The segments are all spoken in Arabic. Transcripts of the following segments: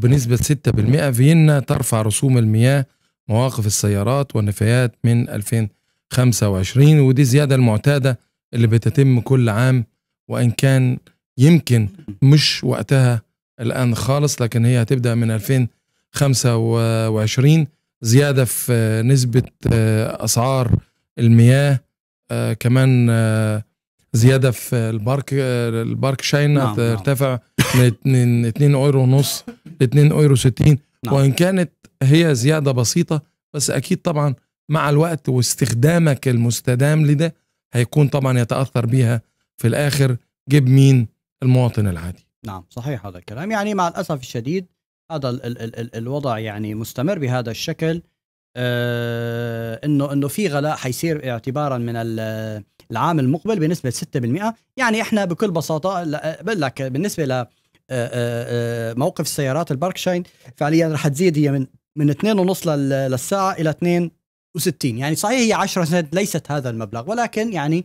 بنسبة 6% فيينا ترفع رسوم المياه مواقف السيارات والنفايات من 2025 ودي زيادة المعتادة اللي بتتم كل عام وإن كان يمكن مش وقتها الآن خالص لكن هي هتبدأ من 2025 زيادة في نسبة أسعار المياه كمان زيادة في البارك البارك شاين نعم ترتفع من 2 اورو ونص ل 2 اورو 60 نعم. وإن كانت هي زيادة بسيطة بس أكيد طبعا مع الوقت واستخدامك المستدام لده هيكون طبعا يتأثر بيها في الآخر جيب مين؟ المواطن العادي. نعم صحيح هذا الكلام. يعني مع الأسف الشديد هذا ال ال ال الوضع يعني مستمر بهذا الشكل. انه إنه في غلاء حيصير اعتبارا من العام المقبل بنسبة 6% يعني إحنا بكل بساطة بقول لك بالنسبة ل آه، آه، آه، موقف السيارات الباركشاين فعليا رح تزيد هي من من 2.5 للساعة إلى 62 يعني صحيح هي 10 سنت ليست هذا المبلغ ولكن يعني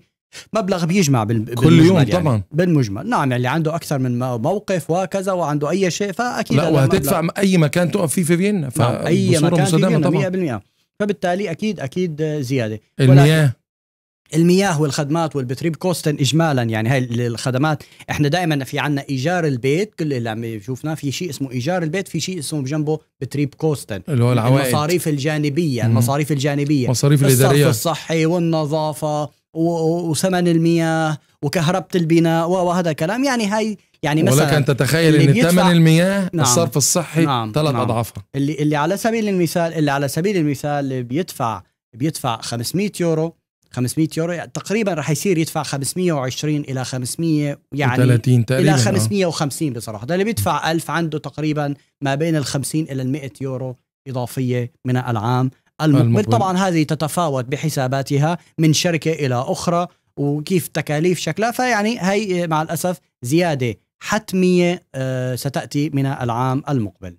مبلغ بيجمع بال... كل يوم يعني. طبعا. بالمجمل. نعم يعني اللي عنده أكثر من موقف وكذا وعنده أي شيء فأكيد لا وهتدفع مبلغ. أي مكان تقف فيه في فيينا نعم أي مكان في فيينا 100% فبالتالي أكيد أكيد زيادة. المياه. المياه والخدمات والبتريب كوستن اجمالا يعني هاي الخدمات إحنا دائما في عنا إيجار البيت كل اللي عم شوفنا في شيء اسمه إيجار البيت في شيء اسمه بجنبه بتريب كوستن. اللي هو العوائد. المصاريف الجانبية المصاريف الجانبية. المصاريف الاداريه الصرف الصحي والنظافة. وثمن المياه وكهرباء البناء وهذا الكلام يعني هاي يعني مثلا ولك أن تتخيل إن ثمن المياه نعم. الصرف الصحي نعم ثلاث نعم. أضعافها. اللي اللي على سبيل المثال اللي على سبيل المثال بيدفع بيدفع 500 يورو 500 يورو يعني تقريبا راح يصير يدفع 520 إلى 500 يعني 30 تقريبا إلى 550 بصراحة. ده اللي بيدفع 1000 عنده تقريبا ما بين ال 50 إلى ال 100 يورو إضافية من العام المقبل, المقبل. طبعا هذه تتفاوت بحساباتها من شركة إلى أخرى وكيف تكاليف شكلها فيعني هي مع الأسف زيادة حتمية آه، ستأتي من العام المقبل